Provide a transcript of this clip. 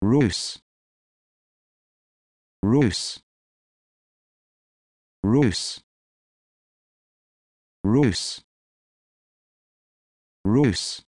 Rus. Rus. Rus. Rus. Rus.